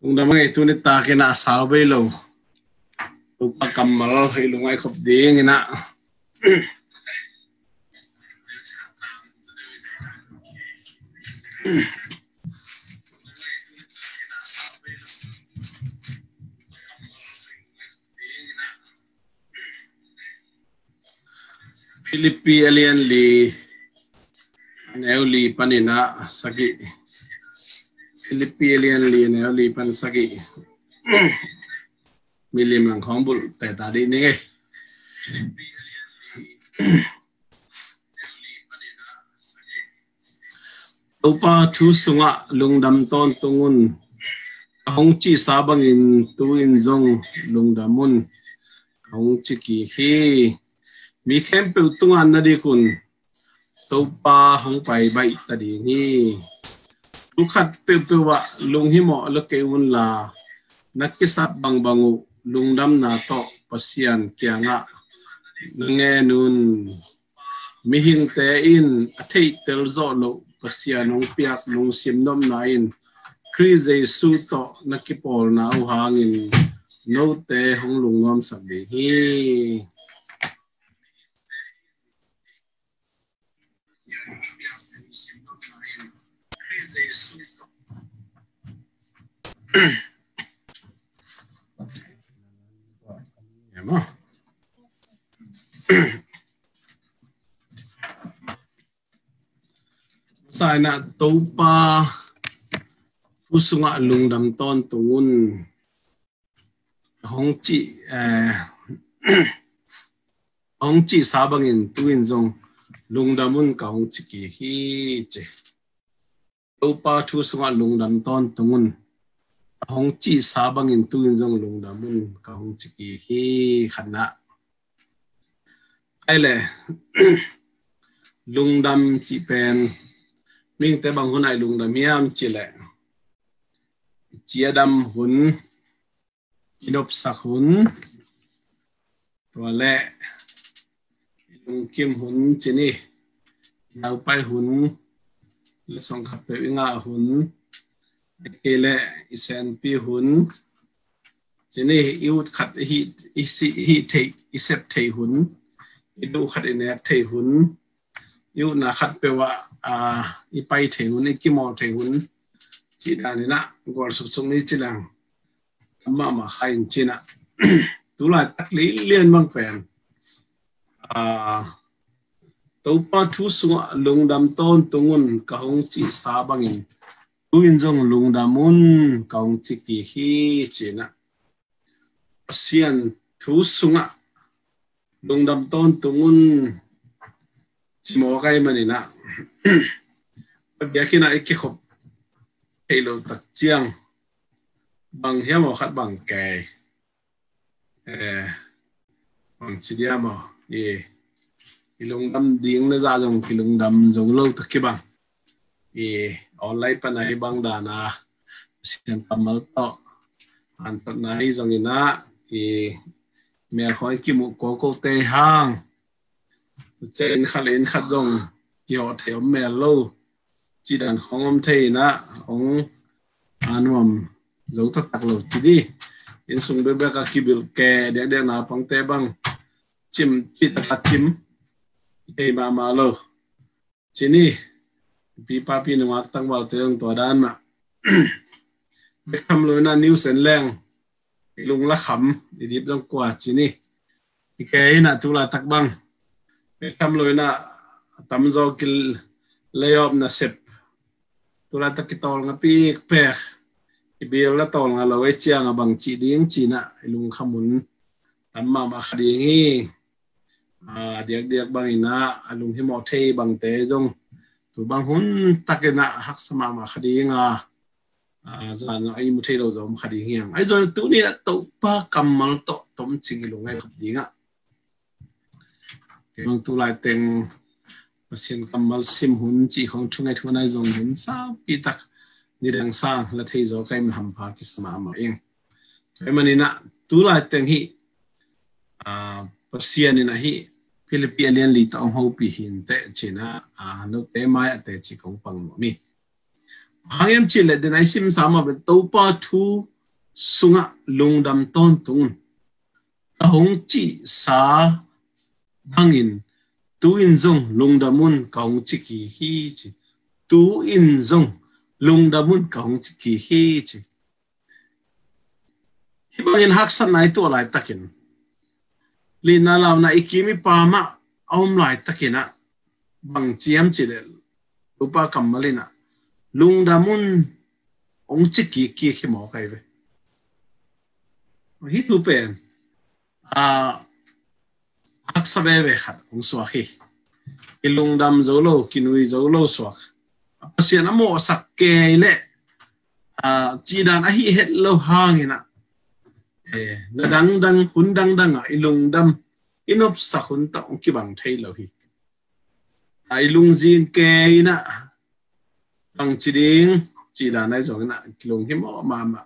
Tung damang itu ni taki na asawa ilo. ilaw. pagkamal, ilo nga ikot kapding ina. Philippi Alien Lee, Neuli Panina Sagi ิลิปปีเลียนลีเนลลีพันสกิมีเลียมหลังของบุตรแต่ตาดีนี่ไงอุปาทุสุงะลงดำตอนตุงุนหงจีสาบังอินตุอินจงลงดำมุนหงจีกีฮีมีเข้มเปิลตุงอันนาดีคุณตุปาหงไปใบตาดีนี่ tu khat pe pe wa lung hi mo lo ke un la nakisat bang bangu đâm na to pasian kya nga nge nun mi hing te in à athei tel zo lo pasian ông piak lùng sim nom na in. Kri jesu to nakipol na u hangin no te hong lungom sabi hi. Emma. Sai na topa pusunga lungdam ton tungun hong chi à, eh hong chi sabangin tuin zong lungdamun ka hong chi ki hi che topa thu sunga lungdam ton tungun หงจีสาบังอินตุนจงลงดามุนกะหงจีกีฮีขันนะไอ้เล่ลุงดำจีเป็นมิ่งแต่บางคนไอ้ลุงดำมีอยมจีแหละจีดำหุนอินบสักหุนตัวแหละลุงกิมหุนจีนี่ยาวไปหุนและสองขับไปวิ่งอาหุน kele isen pi hun jene iu khat hi isi hi te isep te hun idu khat ine te hun iu na khat pe wa a ipai te hun ikimo te hun chi dani na gol sup sung ni chi lang amma ma khain chi na tu la tak li lien mang kwen a tau pa thu sunga lung dam ton tungun ka hong chi sa bangin tu in jong lung damun kahong chỉ kỳ hi chỉ nè sian thu sung lung đam tôn tungun chỉ mò cái mà nè nè bây giờ khi nào cái khop. Hay eh, lo tak chiang. Bằng hiếm một khát bằng kề bằng chỉ dia mà ye. Ilung đam điên nó ra dùng lung đam dùng lâu thật cái bằng i online pa na ibang dana sin pamal to. An panai na zong ina i mer khoi ki mu ko ko te hang chen khalen khat dong ki ho theo mer lo chi dan không âm na ông anh mầm dấu tak lo chi chỉ đi. In sung be bê cả kỳ biểu kè de để na pang te bang chim chi ta chim. Tê ma ma lo chỉ ni pi papi ni wak tang bal teung to dan ma be kam lo na news en leng lung la kham i dip dong kwa chi ni i ke na tu la tak bang be kam lo na tam zo kil layop na sep tu la tak tol nga pi pe i bi la tol nga lo we chia nga bang chi ding chi na lung khamun tam ma ma khadi ngi a diak diak bang ina alung hi mo thei bang te jong tu bang hun takena hak sama ma khading a a zan ai mu thei lo zom khading hiang ai zon tu ni to pa kamal to tom ching ilung ai khading a ke tu lai teng sin kamal sim hun chi khong thungai thunai zong hun sa pi tak ni rang sa la thei zo kai mi ham pha ki sama ma eng. Kai mani na tu la teng hi a persian ni na liên philippine li ta ho pi tệ chỉ china à nó te mai tệ chỉ kong bằng mo mi. Hangem chỉ là đến ai sim mà be tàu pa thu sunga lungdam tôn tung. Ta hong chỉ sa bangin tu in zong lungdamun kaung chỉ kỳ hi chỉ tu in zong lungdamun kaung chỉ kỳ hi chỉ hi bangin haksan nai lại lai takin. ลีน่าลาวนาอีกิมิปามะอมไหลตะกินะบังเจียมจิเลลูปากัมมลินะลุงดามุนองจิกีกีขี้หมอใครเวฮิตูเป็นอ่าอักษรเวขัดองสวากีอิลุงดามโจโลกินุยโจโลสวากภน้าโมสักเกลเลอ่าจีดานอหิเฮตโลฮางินะ na dang dang hun dang dang a ilungdam inop sa hun ta ong ki bang thei lo hi à, ai lung zin ke ina bang chi ding chi là nai rồi na kilung hi mo ma ma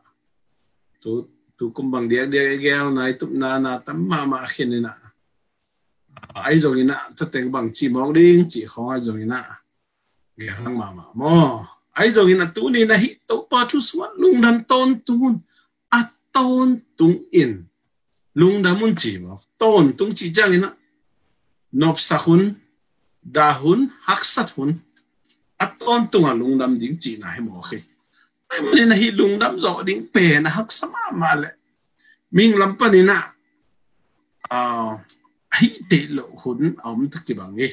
tu tu kum bang dia dia gel nai tup na na tam ma ma khin ina ai à, rồi ina ta teng bang chi mong ding chi khó ai rồi ina ge hang ma ma mo ai rồi ina tu ni na hi to pa tu suan lung dan ton tun. At tôn tung in lung da mun chi mo tôn tung chi jang ina nop sa hun da hun hak sat hun a tôn tung a lung dam ding chi na he mo khi ai mo ni na hi lung dam zo ding pe na hak sama ma le ming lam pa ni na à hi te lo hun om ta ki bang e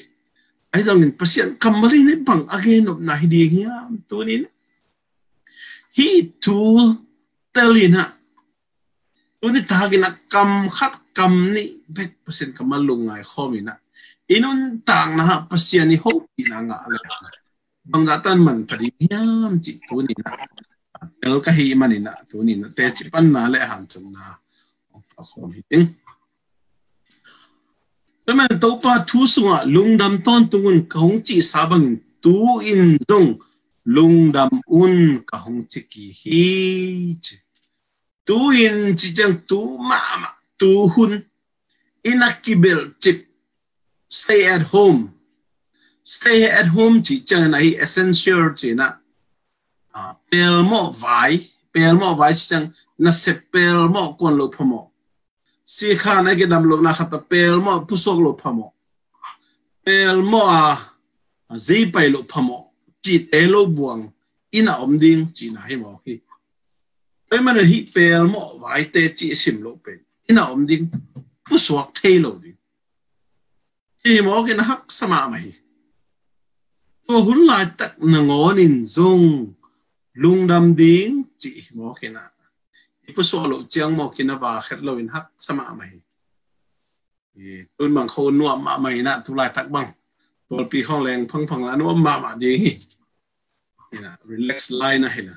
ai zong in pasien kamali ni bang again of na hi ding ya tu ni hi tu telin tu Uni tahagi na kam khat kam ni bek pasen kamalungai khomi na. Inun tang na ha pasian ni hopi na nga ala. Banggatan man pariyam ci tuni na. Tel kahi man na tuni na te ci pan na le han chung na. Opa khomi ting. Pemen topa tu sunga lungdam ton tungun kahong ci sabang tu in zong lungdam un kahong ci ki hi ci tu in chi chang tu ma ma tu hun inakibel chip stay at home stay at home chỉ chẳng là essential chỉ na à pel mo vai pel mo vai chỉ chẳng na se pel mo quan lo phamo si kha na cái đam lo na khata pel mo pusok lo phamo pel mo à zi pai lo phamo chỉ te lo buang ina om ding chỉ na hi mo hi bây mà nó hi pel mo vai te chỉ sim lo pe. Ina om ding pusok thei lo đi chỉ mo cái na hak sama mai. Tôi hun lại tắc na ngõ nín zong lung đâm ding chỉ mo cái na. Ipu so lo chiang mo kina ba khet lo in hak sama mai. Tôi bang khôn nuam ma mai na tôi lại tắc bang. Tol pi khong leng phang phang là nó ma ma đi hi. Relax line na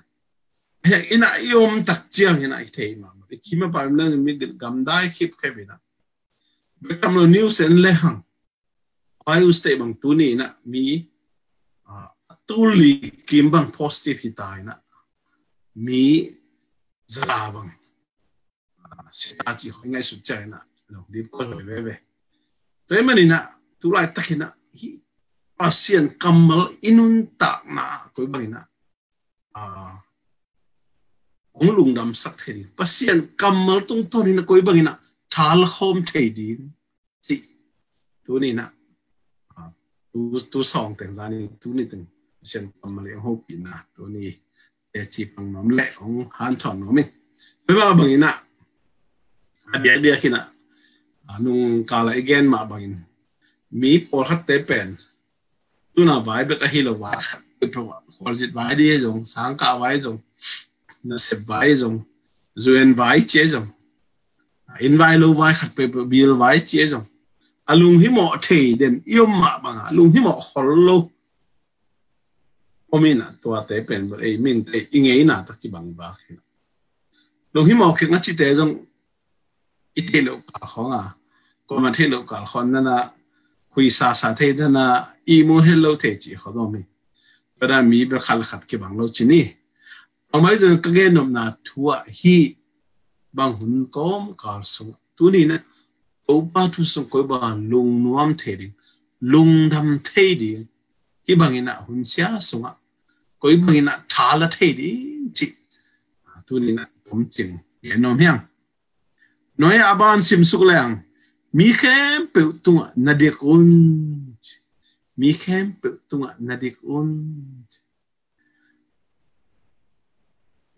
hina ina yom tak chiang ina i thei ma khi mà bảo lên mình gam dai khip khe bi na be kam lo news en le hang. Ai stay bang tu ni na mi tu li kim bang positive hi tai na mi za bang. Si ta chi ho ngai su chai na lo, di ko lo be be pe ma ni na tu lai takina hi pasien kamal inun tak na ko bang na a ong lung dam sak theri pasien kamal tung to ni na ko bang na thal khom thei din si tu ni na tu tu song teng za ni tu ni teng sen kam le ho pi na to ni e chi pang nom le ong han thon no mi pe ba bang ina a dia dia kina anung kala again ma bangin mi por khat te pen tu na vai be ka hi lo wa pe pa kwal jit vai di jong sang ka vai jong na se vai jong zuen vai che jong in vai lo vai khat pe bil vai che jong alung hi mo thei den yom ma bang alung hi mo khol lo omina to te pen ba e min te inge na ta ki bang ba lung hi mo khik na chi te jong i te lo ka khonga ko ma te lo ka khon na na hui sa sa te na na i mo hello te chi kho do mi ba da mi ba khal khat ki bang lo chi ni amai jong ka ge nom na thua hi bang hun kom kal sung tu ni na o ba thu sung ko ba lung nuam te đi, lung dam te đi, hi bang ina hun sia sunga ina bangina thala thei di chi à, tu ni na tom ching ye nom hiang. Nói aban sim suk lang mi khem pe tunga na de kun mi khem pe tunga na de kun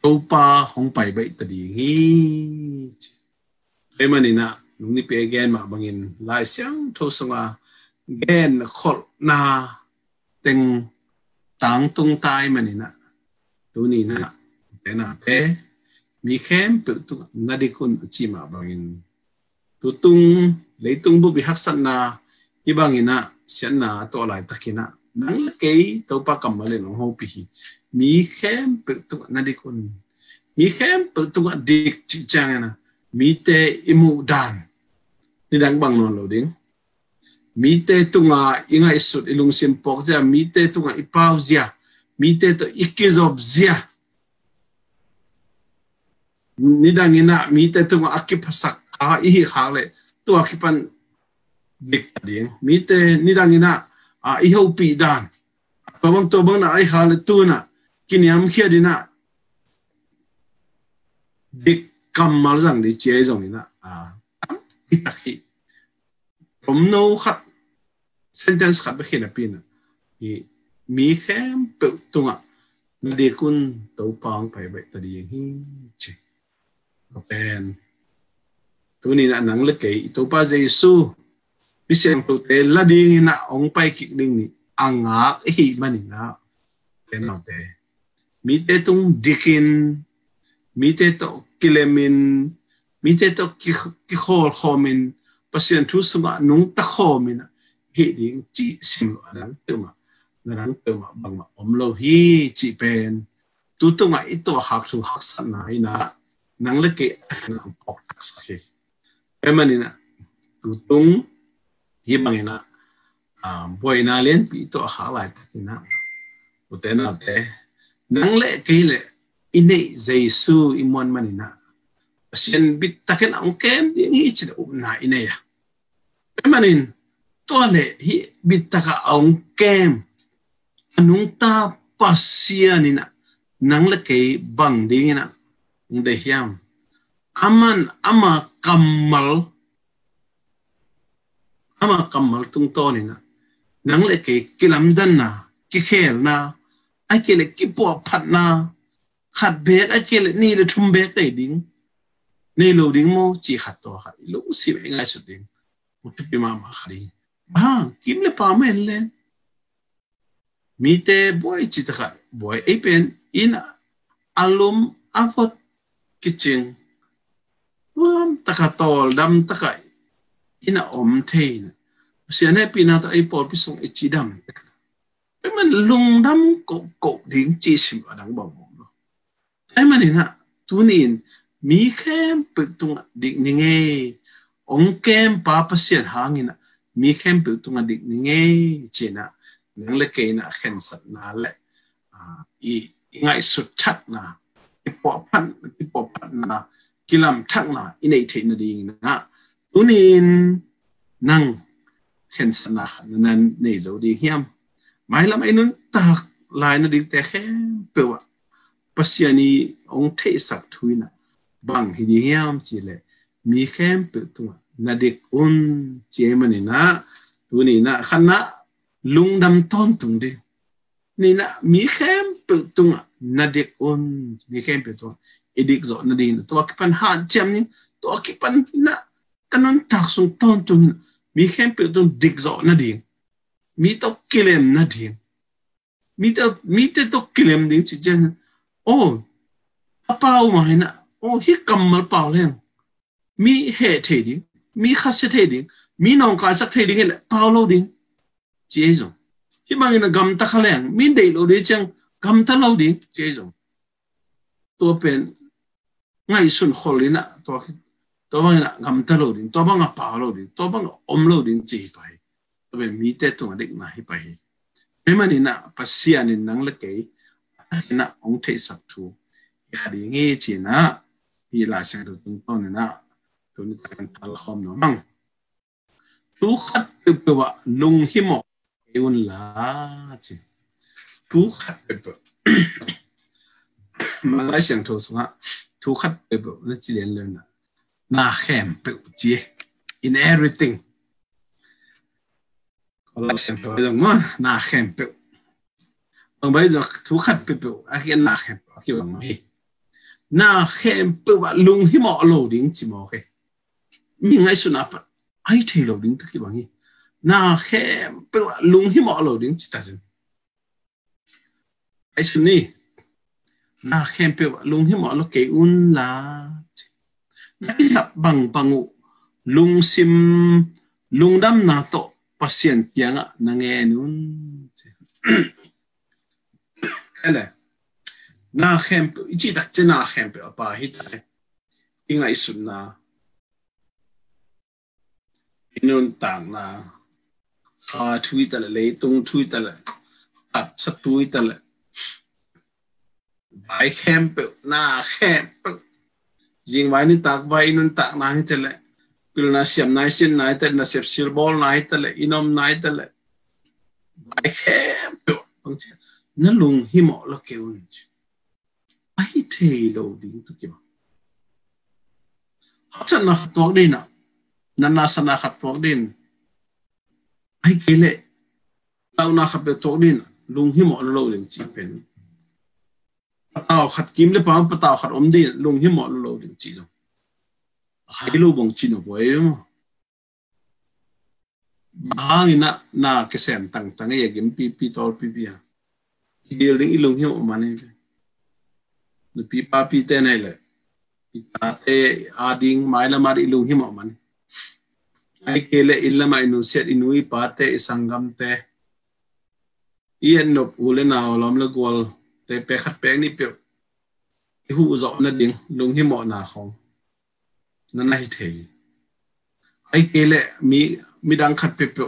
tâu pa hong pai bai ta di ngi. Ai mà nina nung ni pe gen ma bangin lai siang, tho sanga gen khol na teng tang tung tai mà nina tu ni na, pe na pe, mi khem pe tu na di kun chi ma bangin tu tung lấy tung bu bi hak san na i bangina sian na to lai takina nang ke to pa kam ma le no ho pi mi khem pe tu na di kun mi khem pe tu dik chi chang na mi te imu dan ni dang bang non lo ding mi te tunga inga isut ilung sim pok ja mi te tunga ipau zia mi te to ikizob zia ni dang ina mi te tunga akipasak a ihi khale tu akipan dik ding mi te ni dang ina a iho pi dan ko bang to bang na ai khale tu na kiniam khia dina dik kamal rằng đi chế rồi nè à ít đặc hi. ผม no khát sentence khát bất là pin thì mi khem tự tung ạ nó đi kun tàu bang phải vậy ta đi hi chế ben tu ni na nang le kei to pa jesu. Bi sem tu te la ding na, ong pai kik ding ni. Anga hi mani na. Te no te. mi te tung dikin mi te to kilemin mi te to ki ki khol khomin pasien thu sunga nung ta khomin hi ding chi sim lo nan te ma nan te ma bang ma om lo hi chi pen tu tu ma ito hak thu hak san na ina nang le ke mitetong dikin, mitetok kilemin, mitetok kikol komin, pasien tu sunga nung takomin, hiding ci sim anang tema, anang tema bang omlo hi ci pen, tu tunga itu hak tu hak sana ina, nang leke nang pok sakhi. Emanina, tu tung hi bangina, boy na len pi to halai takina, utena teh, uten na te nang le ke le ine jesu imon manina pasien bit taken ang kem di ngi chi um na ine ya. Manin to le hi bit taka ang kem. Anung ta pasianina nang le ke bang ding na. De hiam. Aman, ama kamal. Ama kamal tung to ni na. Nang le ke kilam na na. akele kipo phatna khat bek akele ni le thum bek dei ding nei lo ding mo chi khat to khat lo si ve nga chu ding mu tu pi ma ma khari ha kim le pa men le mi te boy chi ta khat boy e pen in alum avot kitchen wam takatol dam takai ina om tein sian happy na ta ai por pisong ichidam bị sung ấy mình lung đam cổ cổ đính chỉ sim ở đằng bầu ai mà nè tu nín mi khem bự tung định ni nghe ông kem pa pa sian nè, mi khem bự tung định ni nghe chỉ na nang le ke na khen sat na le i ngai sut chat na i po pan i po pan na kilam thak na i nei the na ding na tu nín nang khen sat na nan nei zo di hiam mai lam ai nun tak lai na ding te khem pe wa pasiani ong the sak thuina bang hi di hiam chi le mi khem pe tu na dik un che mani na tu ni na khana lung dam ton tung di ni na mi khem pe tu na dik un mi khem pe tu edik zo na din to ki pan ha chem ni to ki pan na kanon tak sung ton tung mi khem pe tu dik zo na din Meet up kilem na din. Meet up, meet it up kilem din si Jen. Oh, apa umahin na. Oh, hi kamal pa ulang. Mi he te din. Mi khasi te din. Mi nong ka sak te din hele. Pa ulo din. Jezong. Hi mangin na gam takaleng. Mi day lo di chang gam talaw din. Jezong. Tua pen. Ngay sun kholi na. Tua ตัวบางนะกำตลอดินตัวบางอะป่าลอดินตัวบางอมลอดินจีไป be mi te tu dek na hi pai pe mani na pasian in nang le ke na ong the sak thu ya di nge chi na pi la sang du tung ton na tu ni ta kan pal khom no mang tu khat pe pe wa lung hi mo e un la chi tu khat pe pe ma la sang thu sa tu khat pe pe na chi len le na na khem pe chi in everything còn lại bằng bây giờ thu khát bề bộ à hiện na khem bằng gì na khem bề và lung hi mỏ lô đỉnh chỉ mỏ khe, mình ngay xuân apa ai thấy lô đỉnh tức cái bằng gì na khem bề và lung hi mỏ lô đỉnh chỉ ta gì ai xuân đi na khem pe lung hi mo lo ke un la na ki sa bang bangu lung sim lung dam na to pasien kianga na nge nun hele na khem pe ichi tak che na khem pe pa hi ta ingai sun na inun tang na kha thui ta le tung thui ta le at sa thui ta le bài khem pe na khem pe jing vai ni tak vai nun tak na hi tele kil na siam nai sin nai tel na sep sil bol nai tel inom nai tel ai khe tu bang che na lung hi mo lo keun ai the lo ding tu ki ma chan na tok din na na na sana khat tok din ai kele lau na khat tok din ลุงหิมอลโลเดนจีเป็นปะตาวขัดกิมเลยปะปะตาวขัดอมดีลุงหิมอลโลเดนจีลง hai lu bong chi no em, mo hang na na cái sem tang tang ye gim pi pi tol pi pi lên building ilung hi mo mane no pi pa pi te nai le pi ta te ading mai la mar ilung hi mo mane ai ke le illa mai nu set inui pa te gam te ien nop ule na olom le gol te pe khat pe ni pe hu zo na ding lung hi mo na khong na na hi thei ai ke le mi mi dang khat pe pe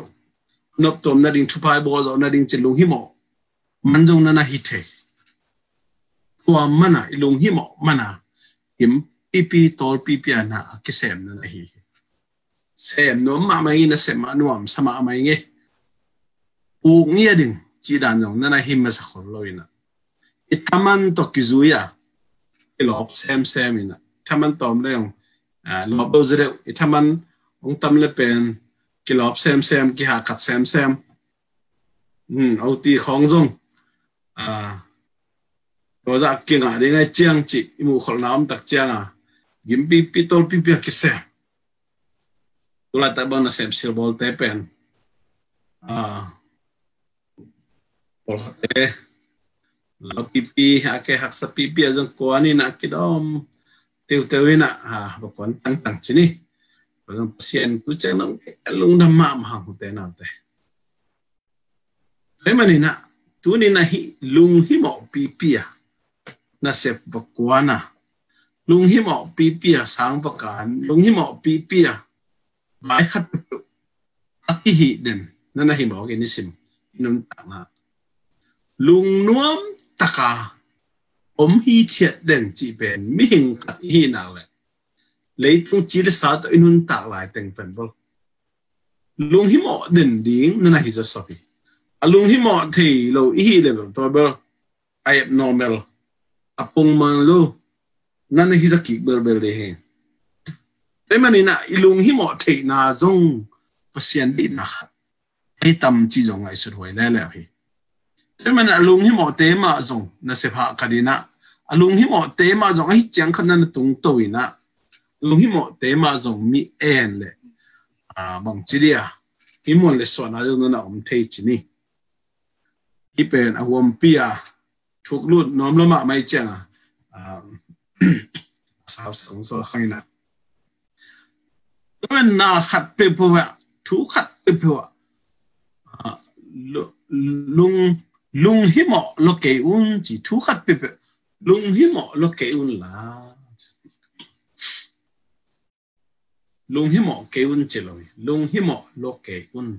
nop tom na ding thu pai bo zo na ding chi lung hi mo man jong na na hi thei tua mana lung hi mo mana im pi pi tol pi pi na ke sem na hi sem no ma mai na sem ma nuam sama mai nge u ngia ding chi dan jong na na him ma sa khol loina itaman to kizuya ilop sem sem ina taman tom le yong lop do zere itaman ong tam le pen kilop xem xem kí ha cắt xem xem, hmm au tì khong rong, à có ra kia ngã đi ngay chiang chị mu khol nam tak chiang à. Gim pi pi tol pi pi ki sem tula ta bang na xem sil bol te pen à pol pi, lo pipi ake hak sa pipi azong tiêu ani na à, teu teu na tăng chứ nè tang chini bagam cứ ku chang nang lung na mà ma hu nào thế thế mà mani nè tu ni na hi lung hi mo pipi na sep à. Lung hi pípia sáng bắc bakan lung hi mo pipi mai khát hi hi hiền. Nên nè hi mo cái ni sim inum à na lung nuam taka อมฮีเชี我们以前人这边没行个伊那嘞，你从这里啥都弄ฮีน分เ？ลยเลยต้องหิมอดินดิ้งนั่นน่ะฮิจะสบิอบีลุงหิมอที่เราอีฮีเลยตัวเบลไอ้นอร์เมลอปงมันลูนั่นฮิจะกิบเบลเบลเลยเฮแต่มันนี่นะลุงหิมอทีน่าจงเปอร์เซ็นดีนะครับไอ้ตั้มจีจงไอ้สุดหวยแน่แล้วพี่ ซึ่งมันลุงที่หมอเตมาจงนะเสพะคดีนะลุงที่หมอเตมาจงไอ้เจียงคนนั้นตรงตัวนะลุงที่หมอเตมาจงมีเอ็นเลยอ่าบางจีเดียที่มันเลยสวนอะไรนั่นนะอมเทจินี่ที่เป็นอาวมปีอะทุกรุ่นน้อมละมาไม่เจียงอ่าสาวสงสารใครนะแล้วมันน่าขัดเปรี้ยวทุกขัดเปรี้ยวลุง lung hi mo lo ke un chỉ thu khát pe pe. Lung hi mo lo ke un la lung hi mo ke un chỉ lo lung hi mo lo ke un.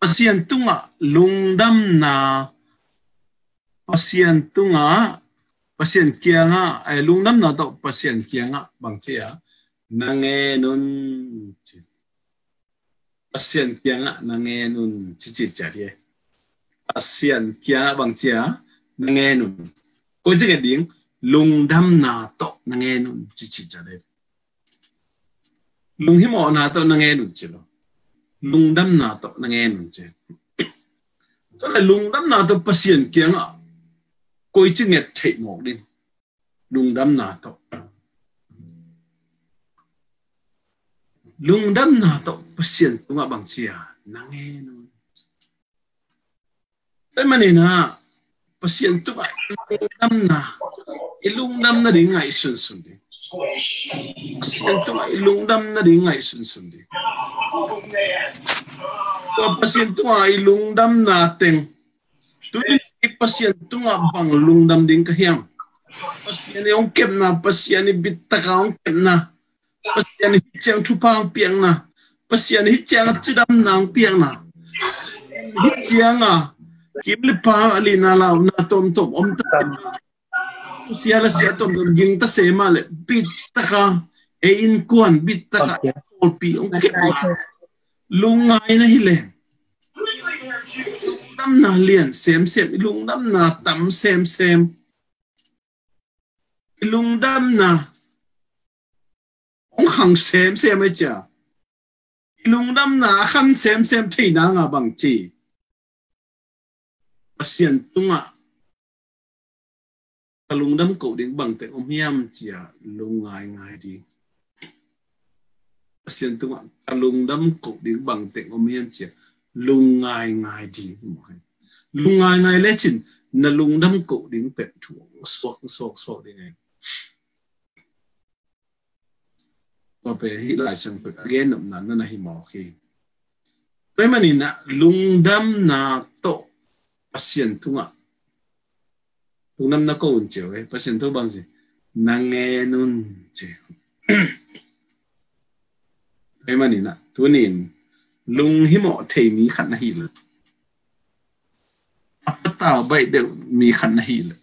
Pasien tunga lung dam na. Pasien tunga pasien kianga ai lung dam na to pasien kianga bang chia na nghe nun pasien kianga na nghe nun chi chi chả đi ASEAN kia bằng chia nghe nun. Ko chi cái ding, lung dam na to na nge nun, chi chi cha de. Lung himo na to na nge nun chi lo. Lung dam na to na nge nun chi. Cho nên lung đâm na to pasien kiang a koi chi nghe thei mok din lung đâm na to. Lung đâm na to pasien tunga bang chia na nge nun. Pemanina, pasyento ba? Ilungnam na. Ilungnam na rin nga isunsundi. Pasyento ba? Ilungnam na rin nga isunsundi. So, pasyento nga, ilungnam natin. Tuloy pasyento nga bang lungnam din kahiyang. Pasyani yung kem na, pasyani bitaka yung kem na. Pasyani hityang tupang piyang na. Pasyani hityang at sudam na ang piyang na. Hityang nga, Kimli pa alina lao na tom tom om ta. Siya la siya tom tom ging ta sema le. Bitaka e in kuan bitaka olpi ang kep na. lungai na hile đâm na liền xem xem lung đâm na tắm xem xem lung đâm na. Ông khăng xem xem ấy chả lung đâm na khăn xem xem thấy na ngà bằng chỉ xiên tung à lung đâm cổ đến bằng tay ông hiam chả à, lung ngai ngai đi. Sian tu kalung dam ko ding bang te om hiam che lung ngai ngai di lung ngai ngai le chin na lung dam ko ding pe thu sok sok sok ding ai ko pe hi lai sang pe again nam nan na hi mo khi. Pe mani na lung dam na pasien tu nga năm dam na ko un che we pasien tu bang che? Na nghe nun che. Cái mà nina tu nin lung hi mo thei mi khat na hi le. Ta bai de mi khat na hi le.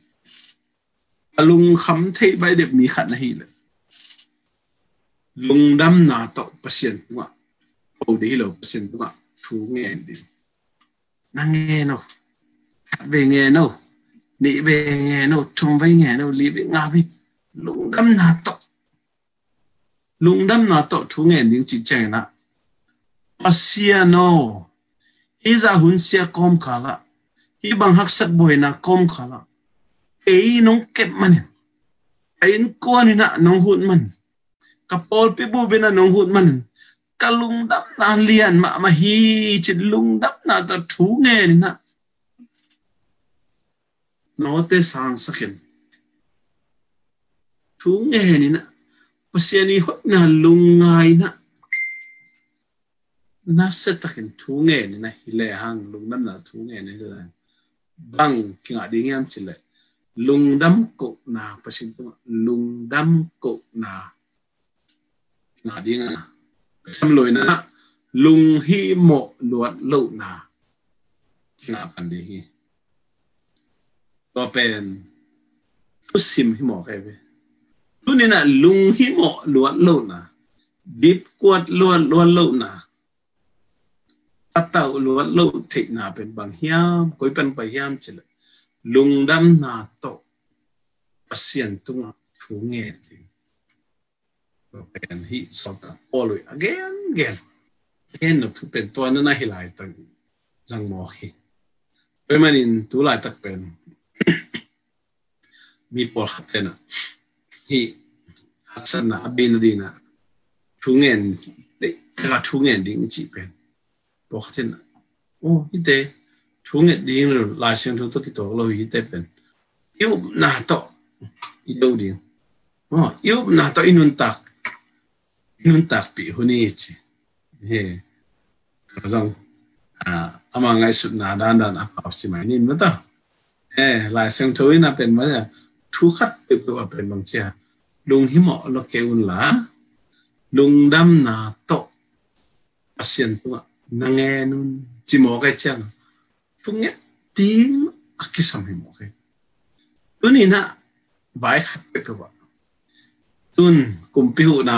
Lung kham thei bai de mi khat na hi le. Lung dam na to pasien wa o de lo pasien wa thu nghe đi na nghe no về nghề nó đi về nghề nó trong với nghề nó lý về ngà vi lũng đâm là tọ. Lũng đâm là tọ thú nghề những chị trẻ nà. Mà xia nô, khi ra dạ hun xia com cả lạ. Khi bằng hắc sắt bồi nà com cả lạ. Ấy nông kẹp mà nè. Ấy con nè nông hụt mình cả Paul bị bố bên là nông hụt mình cả lũng đâm là liền mà mà hi chỉ lũng đâm là tọ thú nghề nè noqotee saansakin tuungeenina pasianii hodnaa lungaayina nasetakin tuungeenina hileehang lungnamna tuungeena hilea bang kingadingiam chile lungdam kok na pasintuma lungdam kok na kingadinga samloina lung hi mo luat lo na kinapandihi có se na na tu lung na hi mo luat na to tu ni na lung hi mo luat lo na. Dit kuat luat luat lo na. Atau lo thik na pen bang hiam, koi pen pa hiam chile. Lung dam na to. Pasien thu nge ti hi again again again มีปอดเลยนะที่อักษรนะบินดีนะทุงเงินได้กถ้าทุงเงินดิ้งจีเป็นปอดเลยนะโอ้ฮิเตทุงเงินดิ้งเลยลายเส้นทุกตัวกิตัวเราฮิเตเป็นยุบนาโตอีดูดิ้งอ๋อยุบนาโตอินุนตักอินุนตักปีหุนี้จีเฮ้กระซังอ่าอามาไงสุดนาดานดานอาภาพสิไหมนินมั้งต่อเออลายเส้นทุกอินาเป็นมั้ง thu khát pe pe pen bang chia lung hi mo lo ke un la lung dam na to pasien tu na nghe nun chỉ mọ cái chang tu nhé tiếng akisam hi mọ cái tu ni na bài khat pe pe wa tun kum pi hu na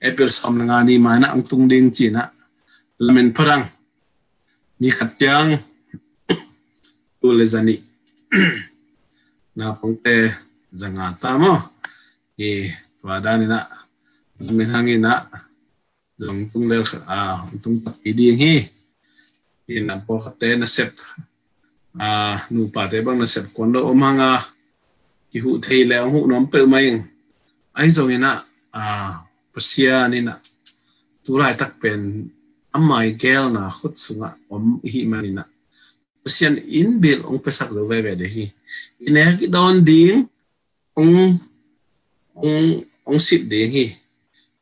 apple sam na nga ni ma na ang tung ding chi na lamen parang mi khat chang tu le zani na pangte zanga tamo e wadani na min hangi na dong tung lel a tung tak iding hi in po khate na sep a nu pa te bang na sep kon lo omanga ki hu thei le hu nom pe mai ai zo ina a pasia ni na tu lai tak pen amai gel na khut sunga om hi manina pasian in bil ong pesak zo ve ve de hi. Ine ki don ding ong ong ong sit de hi.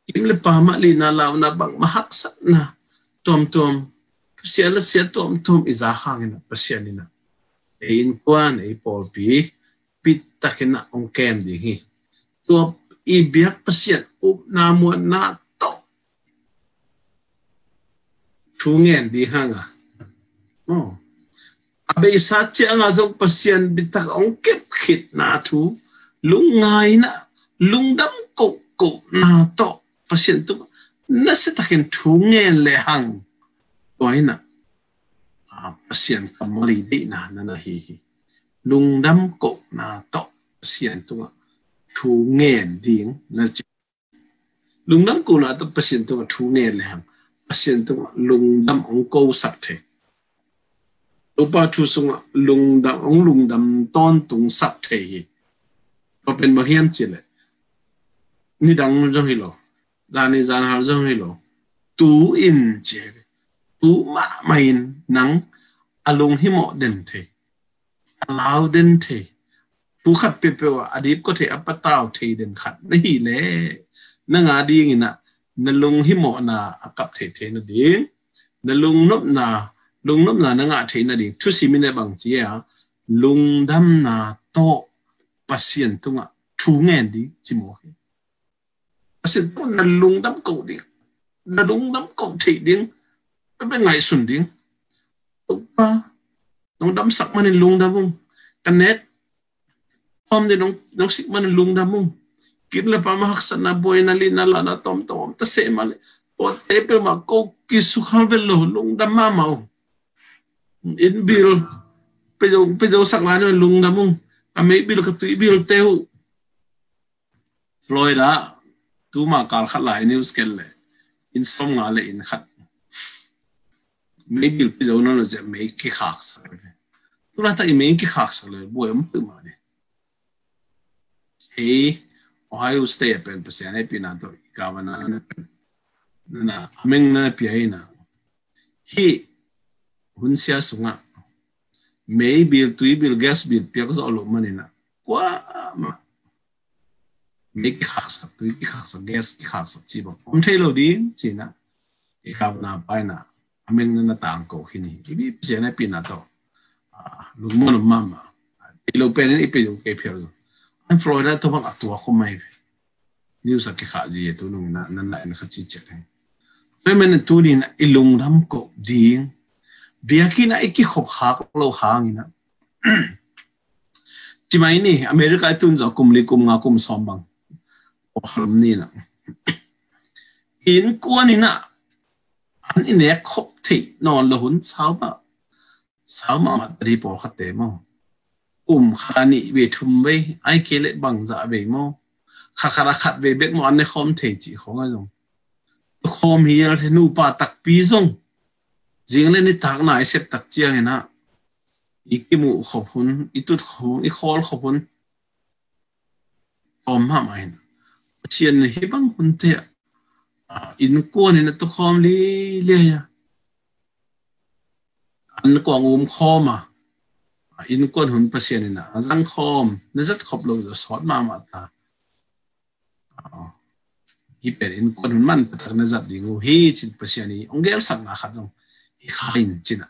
Kim le pa ma li na law na bang mahak sa na. Tom tom. Pasian la sia tom tom iza hang na pasian ina. Na e in kwan e pol pi pit takina ong kem de hi. To i biak pasian up na mo na to thu ngen di hanga. Oh abe sa che anga zong pasien tắc ông kẹp khịt na thú. Lung ngai na lung đâm ko ko na to pasien tu na tắc hiện thú nghe le hang toy na a cầm kamali đi na na na hi hi lung đâm ko na to pasien tu thú nghe tiếng na chỉ lung đâm ko na to pasien tu thú nghe le hang pasien tu lung dam ong ko lùng đầm ông lùng đầm lung tung sap the hi ko ni dang jong lo da ni zan har jong lo tu in che tu mày main à lùng hi mo den the lao đền the tu khat pe pe wa adip thể áp apataw the den khat ni le na nga di ngi nà, nà lùng hi mọ nà. Akap the the nà din nà lùng nốt nà lung nam na nga the na di thu si mine bang chi ya lung dam na to pasien tunga thu ngen di chi mo he pasien pun na lung dam ko di na lung dam ko the ding pe pe ngai sun ding pa nong dam sak man lung dam mong kanet tom de nong nong sik man lung dam mong kin la pa mahak sa na boy na li na la na tom tom ta se mal o te pe ma ko ki su khal ve lo lung dam ma mau in bil pe jo pe jo sak lan lung na mung a me bil ka tu bil te hu Florida tu ma kal khat lai news kel le in som nga le in khat me bil pe jo na lo je me ki khak sa le tu la ta i me ki khak sa le bo em tu ma ne e Ohio State pen pe se ne pina to ka na na ameng na pi na hi hun sia sunga may bill tui bill gas bill pia zo lo manina kwa ma may ki khak sak tui ki khak sak gas ki khak sak chi ba om thei lo din chi na e ka na pai na amen na tang ko hini ibi pia na pina to lu mo no mama e lo pen ni pe yo ke pia zo an florida to ba tu ko mai news ki kha ji tu nu na na na na chi che Femen tu ni na ilung ram ko ding biakin na iki khop khak lo hang ina chi mai ni america tun zo kum li kum nga kum som bang o kham ni na in kuan ina an in ne khop thi non lo hun sao ba sao ma ma ri por khat te mo um khani be thum be ai ke le bang za be mo kha khara khat be bek mo an ne khom the chi khong a jong khom hi al the nu pa tak pi jong riêng lên đi thác này xếp tắc chiang na iki mu khop hun itut khu i khol khop hun om ha mai chian hi bang hun te in ko ni na to khom li le ya an ko ngum khom à in ko hun pasien na zang khom na zat khop lo sot ma ma ta hi per in ko hun man tak na zat dingu hi chin pasien ni ongel sang na khat jong khain china.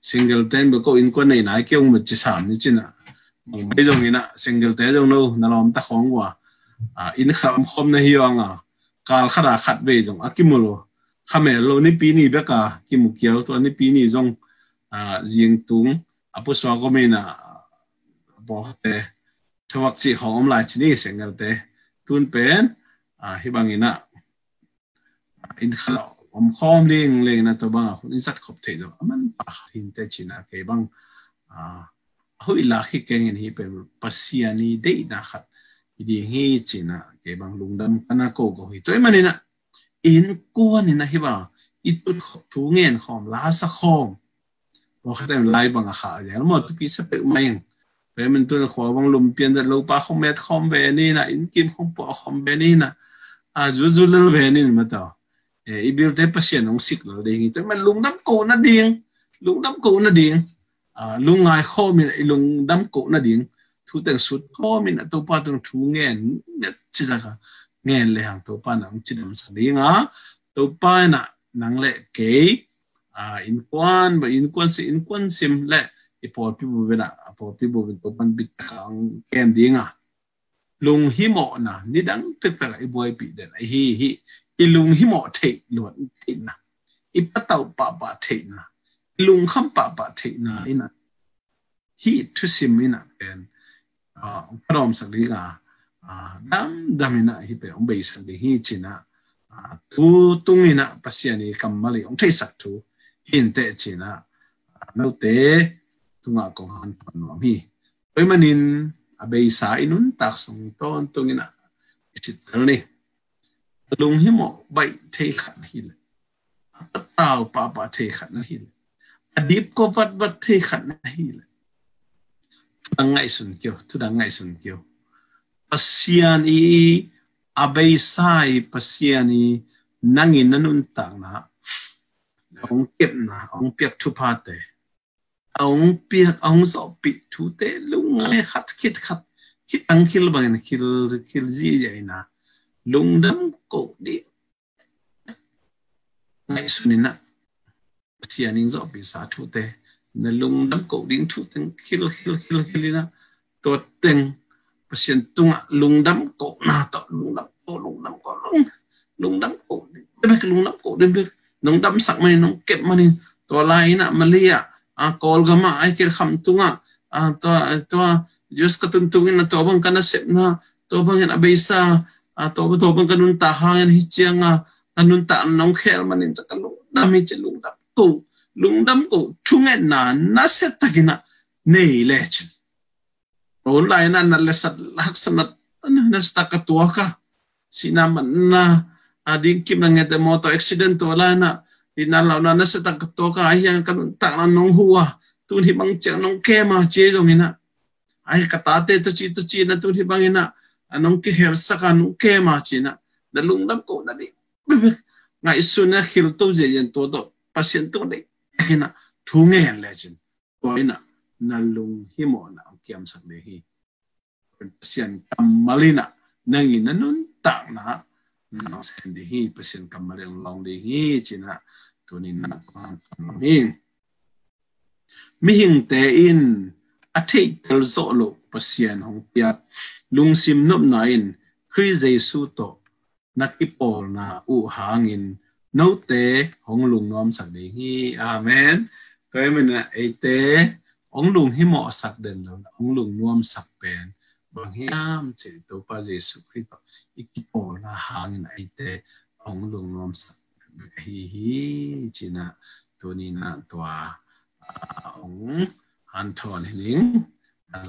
Single ten ba ko in ko nei nai kyong ma chi sam ni china. Mai jong ina single te jong no na lom ta khong wa a à, in kham khom na hiwang a à. kal khara khat be jong akimulo khame lo ni pi ni beka ki mu kiao to ni pi ni jong a jing tung apu so ko me na bo te thawak chi khom lai chi ni single te tun pen a à, hibangina in khala om khom ling ling na to bang hun insat khop the do aman pa hin te china ke bang a hui la khi keng in hi pe pasiani de na khat idi hi china ke bang lungdam kana ko ko hi toy manina in ko ni na hi ba itu thu ngen khom la sa khom bo khatem lai bang kha ya mo tu pi sa pe mai pe men tu khwa bang lum pian da lo pa khom met khom ve ni na in kim khom po khom ve ni na a zu zu le ve ni ma ta e ibil te pasien ong sik lo de ngi te lung dam ko na ding lung dam ko na ding à lung ngai kho min lung dam ko na ding thu teng sut kho min to pa tung thu ngen ne chi da ka ngen le hang to pa nang chi dam sa ding a to pa na nang le ke à in kwan ba in kwan si in kwan sim le i po pi bu ve na po pi bu to pan bit khang kem ding a lung hi mo na ni dang tek pe i boy pi den hi hi. I lung hi mo the lo the na i pa tau pa pa the na lung kham pa pa the na ina hi thu sim ina pen a prom sa li ga a dam dam ina hi pe ong be sa li hi china a tu tung ina pasiani kammali ong thei sak thu hin te china no te tunga ko han pan wa mi oi manin a be sa inun tak song ton tung ina chit ni lung hi mo bai thei khat hi le tao pa pa thei khat na hi le adip ko vat vat thei khat na hi le ang ngai sun kyo tu da ngai sun kyo pasian i abei sai pasian i nangin nanun tang na ong kep na ong piak tu pa te ong piak ong so pi tu te lu ngai khat kit khat kit ang kil bang kil kil ji jai na đúng đấm cổ điện ngay xuân đến nặng. Chỉ anh rõ bị xã chủ tệ nên lung đấm cổ điện chủ tên khi là khi là khi là khi là tôi tên và xin tung ạ. Lung đấm cổ. Nào tọt lung đấm cổ, lung đấm cổ, lung. Lung đấm cổ đêm cái lung đấm cổ đấy được nông đấm sắc mà nông kẹp mà nên. Tôi lại nạ mà lia à call gama ai kia khăm tung ạ. À tôi tôi just cái tung tung là tôi bằng cái nó xếp na tôi bằng cái nó bây giờ atau betul pun kanun tahang yang en ah kanun tak nong khel manin cakalu nami na dam ko lung dam ko thungen na naset se takina nei le on na na lesat na katua ka. Sinaman na ading kim na ngete moto accident wala na. Dinalaw na na naset tagto ka. Ay yang kanun tak na nong huwa ah. tun hibang chang nong kema ah, che jong ina. Ay katate to chi to na tun hibang ina. Anong ki her saka nu ke ma china da lung lungdam ko da ni ngai su na khil to je yen to do. Pasien to de kina thu nge yan le chin. Ko ina na lung hi mo na kiam sak de hi. Pasien kamalina nangi nanun tak na na. Sen de hi pasien kamale long de hi china tuni na kan min mi hing te in, a thei tel zo lo pasien hong pia lung sim nop na in khri jesu to nakipol na u hangin. No te, hong lung nom sak de hi. Amen. Toy mình là e te ong lung hi mo sak den lo ong lung nom sak pen. Bang hiam che to pa jesu christ ikipol na hangin e te ong lung nom sak hi hi. China to ni na to ong han thon hining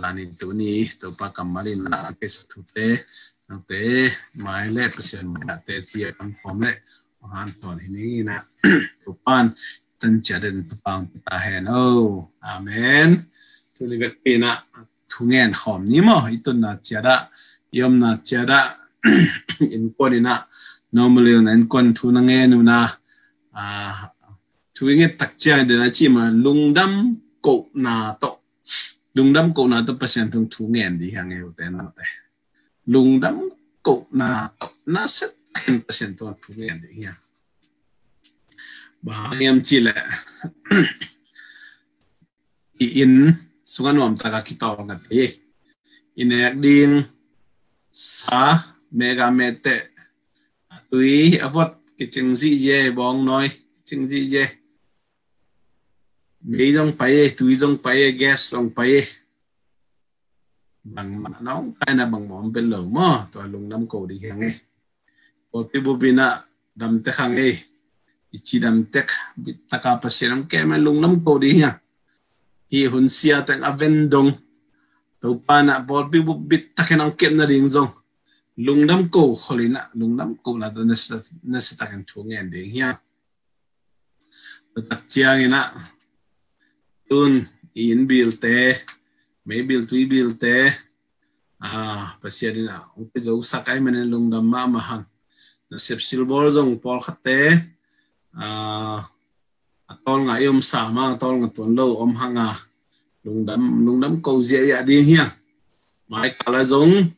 lani tu ni to pa kamari na ke sa te na te, mai le pasien na te chia kan pom le han ton hini na, tupan, tan chaden tupang ta he no oh, amen. Tu li vet pe na thu ngen khom ni mo. I itun na chada yom na chada in ko ni na normally na in kon thu na nge nu na. A thu nge tak cha de na chi ma lungdam ko na to lungdam ko na to pasien tung thu ngen di hang e nào lùng te lungdam nào na to na set pasien to thu ngen đi hang ba em chỉ là in sungan wam taka kita ngat e in ek ding sa mega mete tui à, abot à, cái chừng gì bong nói chừng gì je mấy dòng bay tui dòng bay gas dòng bay bằng mà nó cái là bằng mỏm bên lửa mà tôi lùng năm cổ đi hàng ấy có cái bộ bên ạ, đâm tới hàng ấy ichidam tek taka pasiram ke ma lungnam ko di nya hi hun sia đông. aven bà nạ pa na bộ bi bu bit taken ang kem na ding zong lung nam ko kholina lung lùng ko cổ là na sa na sa taken thu ngen ding hiya tak chiang ina tun in bil te mấy bil tui bil te. À pasia ông cái dấu sắc ấy mình lùng đầm ma ma han na sep silbol zong pol khate à, à atol nga yom sa ma atol nga tuần lâu om hanga à. lung đầm lung đầm câu dễ ya đi hiang mai kala giống.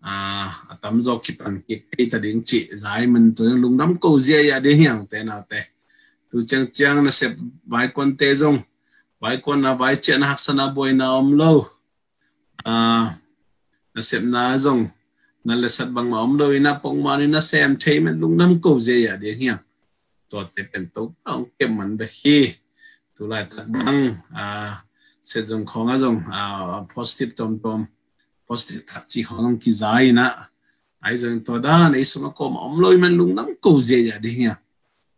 À, à tấm do kịp ăn kịp cây ta đến chị giải mình, tôi lùng đâm câu dễ ya đi hiang thế nào thế tu chang chang na sep vai con té giống vai quan na vai chuyện hắc sana boy na om lâu. À na sem na zong na le sat bang ma om lâu ina pong ma ni na xem thấy men lung nam ko dễ ya de hiang to te pen to ong kem man be hi tu lai ta bang à se zong không a zong à positive tom tom positive thật chi không ki zai na ai zong to da này số nó có om ông lôi mình lung nam ko gì ya de nha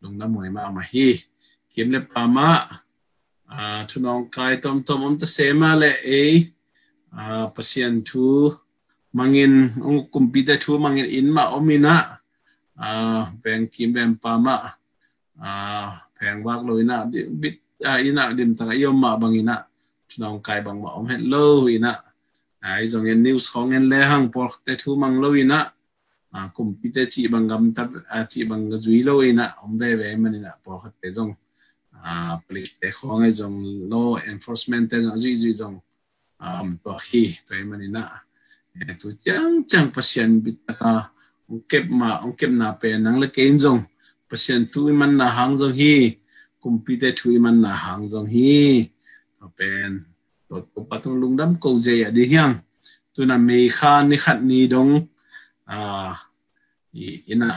lung nam mồi mà ma à, hi. Kiếm lên pa má à thu nong kai tom tom om ta sema mà e ấy à pasien thu mangin ông kumpita thu mangin in mà ông mina à bèn kim bèn pa ma à bèn wak lôi na bit à ina dim ta yom ma bangina ina nong kai bang ma om het lo ina ai zong en news khong en le hang por te thu mang lo ina a kumpita chi bang gam ta chi bang zui lo ina om be be manina por te zong Ah, a pli te khong ai law enforcement te zong zui zui zong ah, um to hi te man ina eh, tu chang chang pasien bit ka ông kep ma ông kep na pe nang le kein zong. Pasien tu man na hang zong hi kum te tu man na hang zong hi. Pen to ko patung lungdam ko je ya di hiang. Tu na me kha ni khat ni dong. Ah, a ina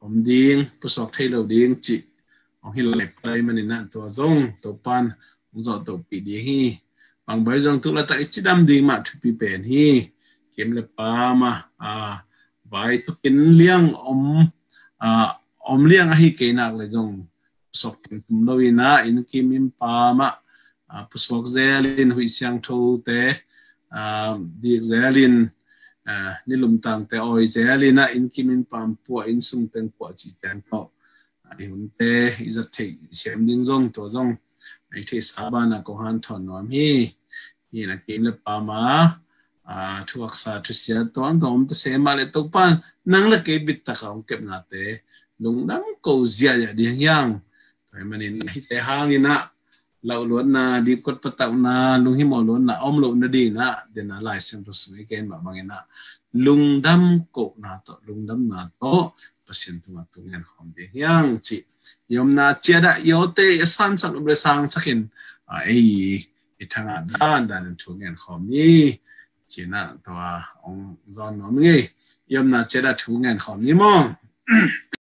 om ding, pusok ding, chi ông hi le play man ina tổ zong tổ pan, ông dọ tổ bị đi hi. Bằng bấy zong tu là tại chỉ đam đi mà chụp bị bền hi. Kiếm le pa mà à bài tu kiến liang om à om liang hi ke nạc le zong sok kum đâu ina in kim im pa ma pusok zelin hui siang à te dik zelin ni lum tang te oi zelina in kimin pam pu in sung teng pu chi tan ko ai hun te is a te siam ding zong to zong ai te saba na ko han thon nom hi hi na kin le pa ma a thuak sa thu sia ton tom te se ma le to pan nang le ke bit ta ka kep na te lung dang ko zia ya di yang. Tai manin hi te hang ina lau luan na dip kot patau na lung himo luan na om lo na di na de na lai sem to su ken ma bang na lung dam cổ na to lung dam na to pasintua tungen hombe yang chi yom na cheda yote san sak bre sang sakin ai itanga dan dan tungen homi china to ong zon nom ngi yom na cheda tungen homi mong